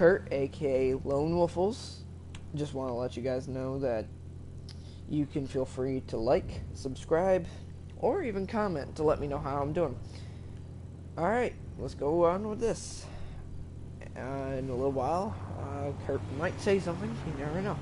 Kurt, aka Lone Wolfles. Just want to let you guys know that you can feel free to like, subscribe, or even comment to let me know how I'm doing. Alright, let's go on with this. Uh, in a little while, uh, Kurt might say something, you never know.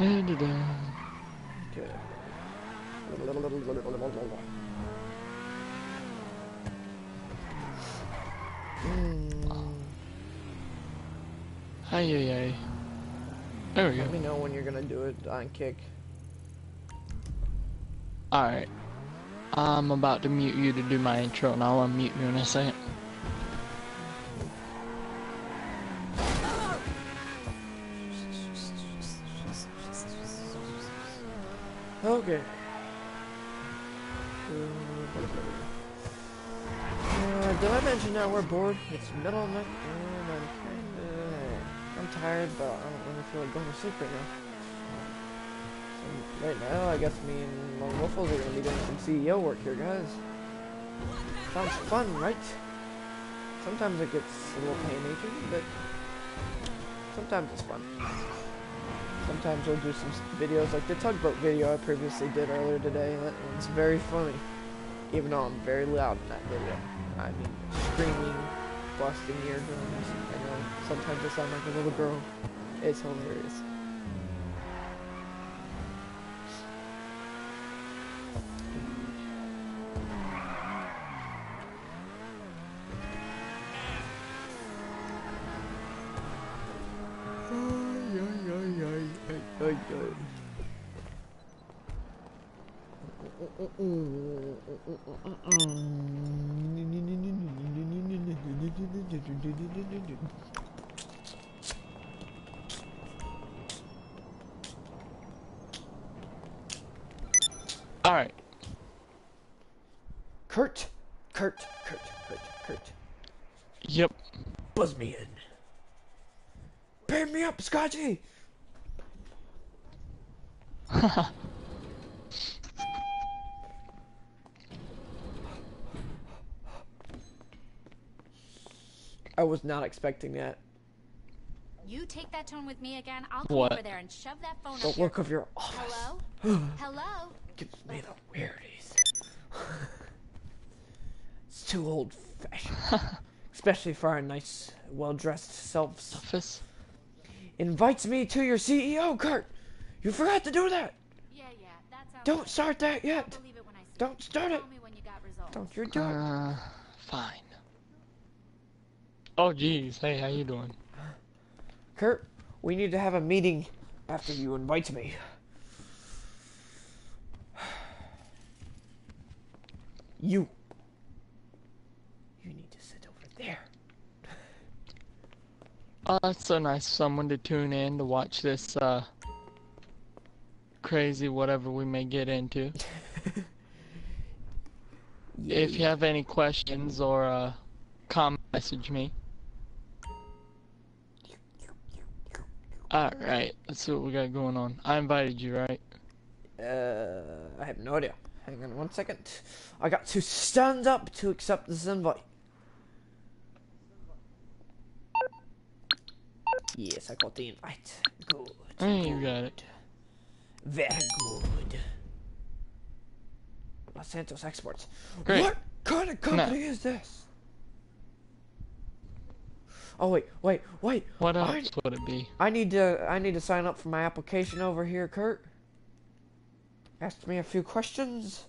Okay. Mm, Ay, ay, ay. There we go. let me know when you're gonna do it on kick. Alright. I'm about to mute you to do my intro, and I'll unmute you in a second. Okay. Uh, did I mention that we're bored? It's middle of the night and I'm kinda... I'm tired, but I don't really feel like going to sleep right now. So right now, I guess me and Lone Wolfles are gonna be doing some CEO work here, guys. Sounds fun, right? Sometimes it gets a little pain-aching, but sometimes it's fun. Sometimes we'll do some videos like the tugboat video I previously did earlier today. That one's very funny. Even though I'm very loud in that video. I mean, screaming, busting eardrums. I know sometimes I sound like a little girl. It's hilarious. Alright. Kurt, Kurt, Kurt, Kurt, Kurt. Yep. Buzz me in. Pair me up, Scotchy! I was not expecting that. You take that tone with me again, I'll come What? over there and shove that phone The up your... look of your office Hello? Hello? gives me the weirdies. it's too old fashioned. Especially for our nice, well dressed selves. Office. Invites me to your CEO, Kurt! You forgot to do that! Yeah, yeah, that sounds Don't right. start that yet! it when I see Don't start it! When you got. Don't you do it! Uh, fine. Oh, jeez. Hey, how you doing? Kurt, we need to have a meeting after you invite me. You. You need to sit over there. Oh, that's so nice someone to tune in to watch this, uh, crazy whatever we may get into. If you have any questions or, uh, comment, message me. Alright, let's see what we got going on. I invited you, right? Uh, I have no idea. Hang on one second. I got to stand up to accept this invite. Yes, I got the invite. Good. You got it. Very good. Los Santos Exports. Great. What kind of company is this? Oh wait, wait, wait. What I- else would it be? I need to I need to sign up for my application over here, Kurt. Ask me a few questions.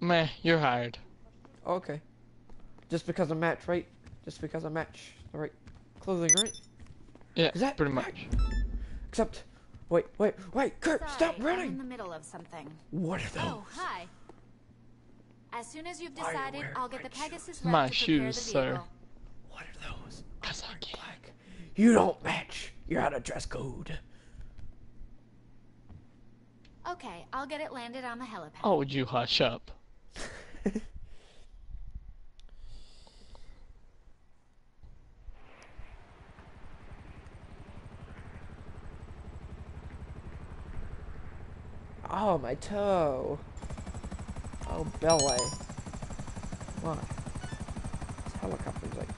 Meh, you're hired. Okay. Just because I match, right? Just because I match the right clothing, right? Yeah, that pretty much. Except, wait, wait, wait, Kurt, Sorry, stop I'm in running! the middle of something. What are those? Oh, hi. As soon as you've Why you decided, I'll get my the Pegasus shoes? rep My to prepare shoes, the sir. What are those? Cause I can. Black. You don't match. You're out of dress code. Okay, I'll get it landed on the helipad. Oh, would you hush up? Oh, my toe. Oh, belly. What? This helicopter's like...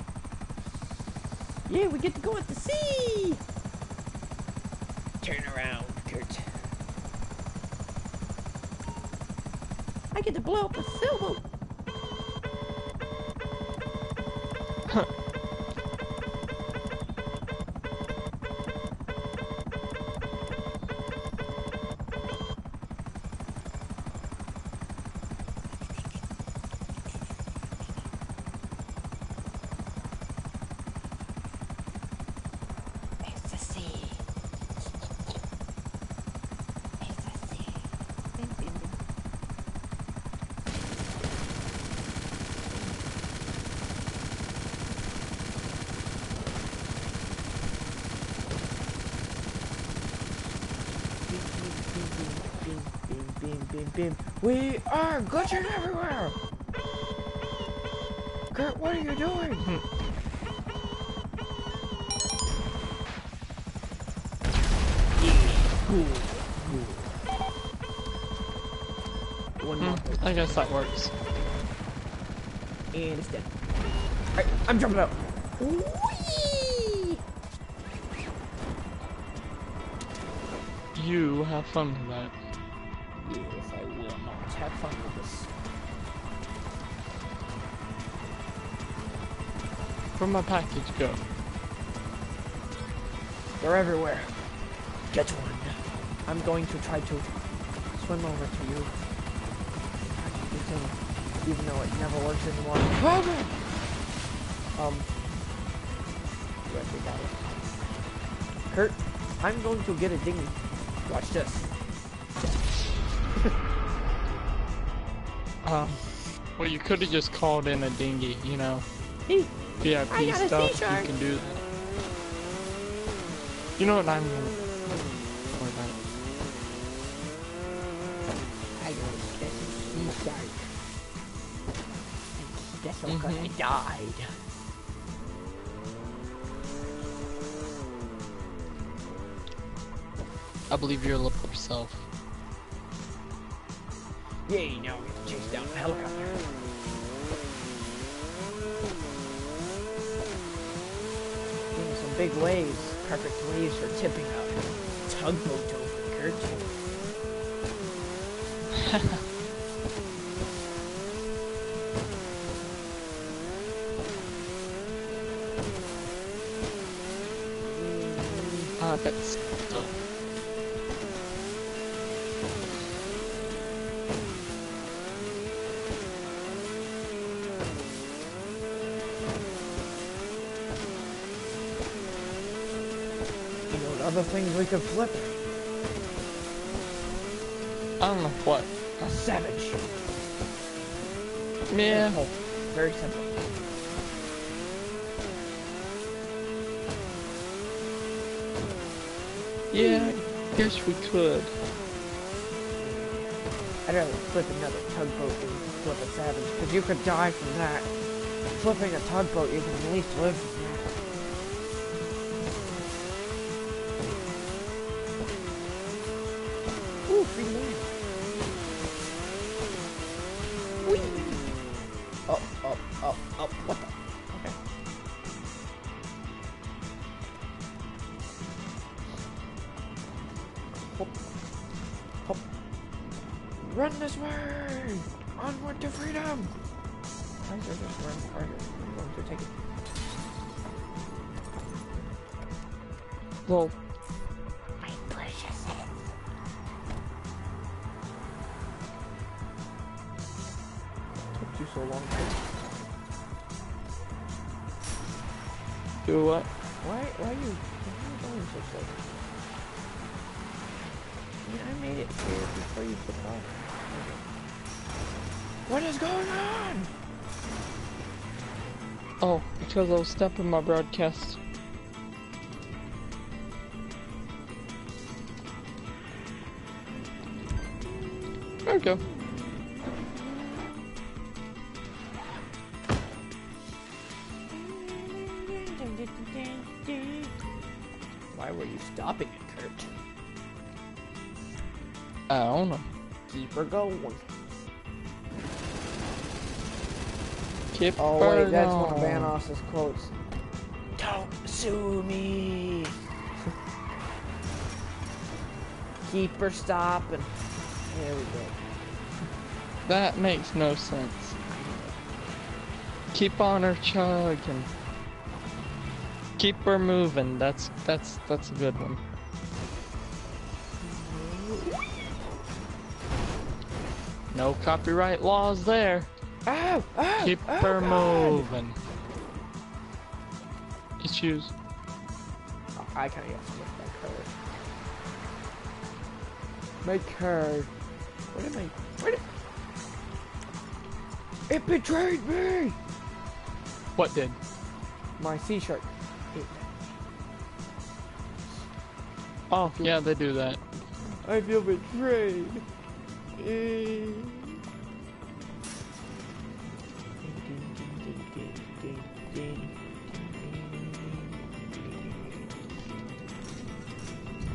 Yeah, we get to go at the sea! Turn around, Kurt. I get to blow up a sailboat! Beam. We are glitching everywhere! Kurt, what are you doing? One more. Hmm, I guess that works. And it's dead. Alright, I'm jumping out. Whee! You have fun with that. Yes, I will not have fun with this. Where'd my package go? They're everywhere. Get one. I'm going to try to swim over to you. Thing, even though it never works anymore. Oh god! Um. Yes, we got it. Kurt, I'm going to get a dinghy. Watch this. Um, well, you could have just called in a dinghy, you know. Hey, VIP a stuff, you can do that. You know what I'm gonna... Don't worry about it. I got a sea shark. And that's because I died. I believe your little self. Yay, now we have to chase down the helicopter. Some big waves. Perfect waves for tipping a tugboat over, Kurt. Ah, that's... other things we could flip? I don't know what. A savage. Yeah. Very simple. Yeah, I guess we could. I'd rather flip another tugboat than flip a savage, because you could die from that. Flipping a tugboat, you can at least live from that. Well, My precious. took you so long. To Do what? Why, why are you, why are you going so slow? I mean, I made it here before you took off. What is going on? Oh, because I was stepping my broadcast. There we go. Why were you stopping it, Kurt? I don't know. Keep her going. Keep Oh her wait, that's one of going. Vanoss's quotes. Don't sue me. Keep her stopping. There we go. That makes no sense. Keep on her chugging. Keep her moving. That's that's that's a good one. No copyright laws there. Ow! Ow! Keep oh, her God. moving. Issues. Oh, I kind of got to make her. Make her. What am I? Where did? It betrayed me. What did? My Seashark. Oh, yeah, they do that. I feel betrayed. Eh.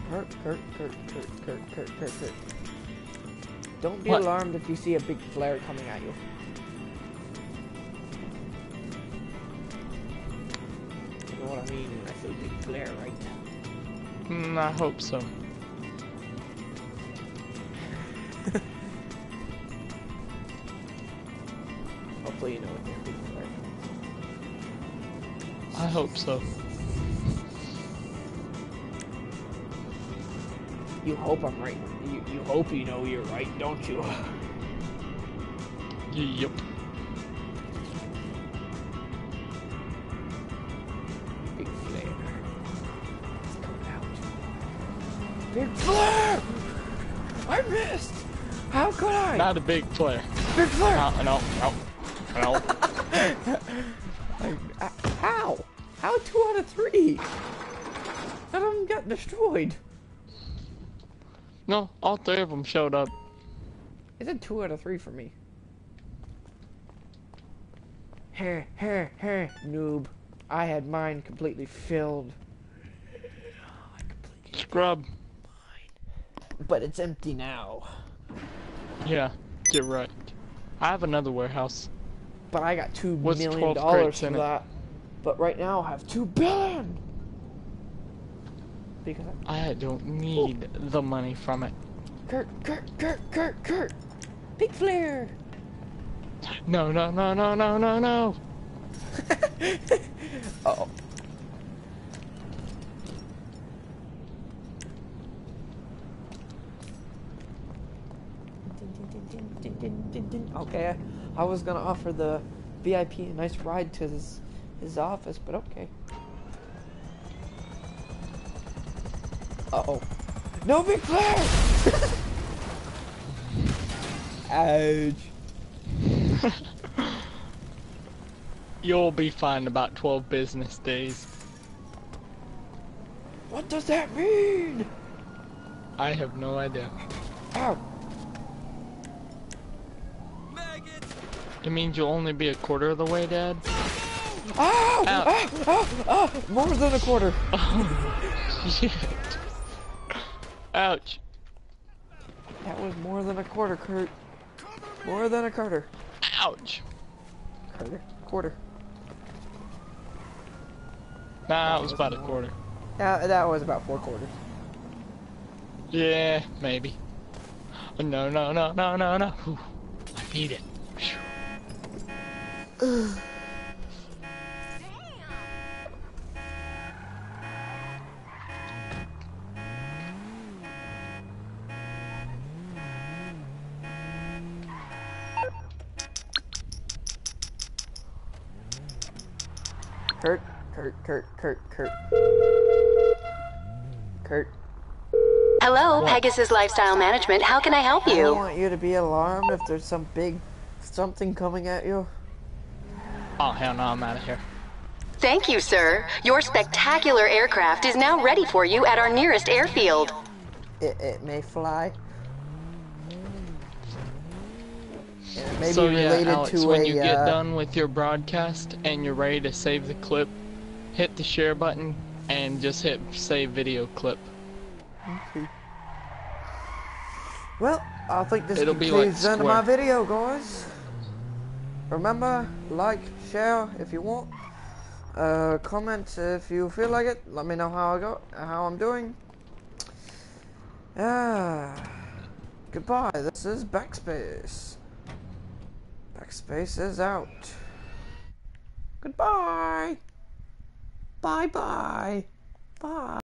Kurt, Kurt, Kurt, Kurt, Kurt, Kurt, Kurt, Kurt. Don't be What? alarmed if you see a big flare coming at you. You flare, right? Mm, I hope so. Hopefully you know what that big flare. I hope so. You hope I'm right. You, you hope you know you're right, don't you? Yep. Flare! I missed! How could I? Not a big flare. Big flare! No, no, no, no. I, I, how? How two out of three? None of them got destroyed. No, all three of them showed up. It's a two out of three for me. Heh, heh, heh, noob. I had mine completely filled. I completely Scrub. But it's empty now. Yeah, you're right. I have another warehouse. But I got two What's million dollars for it? that. But right now I have two billion. Because I, I don't need the money from it. Kurt, Kurt, Kurt, Kurt, Kurt, big flare. No, no, no, no, no, no, no. Uh oh. Okay, I was gonna offer the VIP a nice ride to his his office, but okay. Uh oh. No big flare! Ouch. You'll be fine about 12 business days. What does that mean? I have no idea. Ow. It means you'll only be a quarter of the way, Dad? Ah! Ow. Ow! More than a quarter. Oh, shit. Ouch. That was more than a quarter, Kurt. More than a quarter. Ouch. Quarter. Quarter. Nah, it was about a quarter. Yeah, that was about four quarters. Yeah, maybe. No, no, no, no, no, no. I beat it. Phew. Kurt. Kurt. Kurt. Kurt. Kurt. Kurt. Hello, Pegasus Lifestyle Management. How can I help you? I want you to be alarmed if there's some big something coming at you. Oh, hell no, I'm out of here. Thank you, sir. Your spectacular aircraft is now ready for you at our nearest airfield. It, it may fly. And it may so be yeah, Alex, to when a. you get uh, done with your broadcast and you're ready to save the clip, hit the share button and just hit save video clip. Okay. Well, I think this It'll be like concludes the end of my video, guys. Remember, like, share if you want. Uh, comment if you feel like it. Let me know how I got, how I'm doing. Yeah. Goodbye. This is Backspace. Backspace is out. Goodbye. Bye bye. Bye.